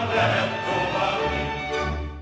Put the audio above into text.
Amen.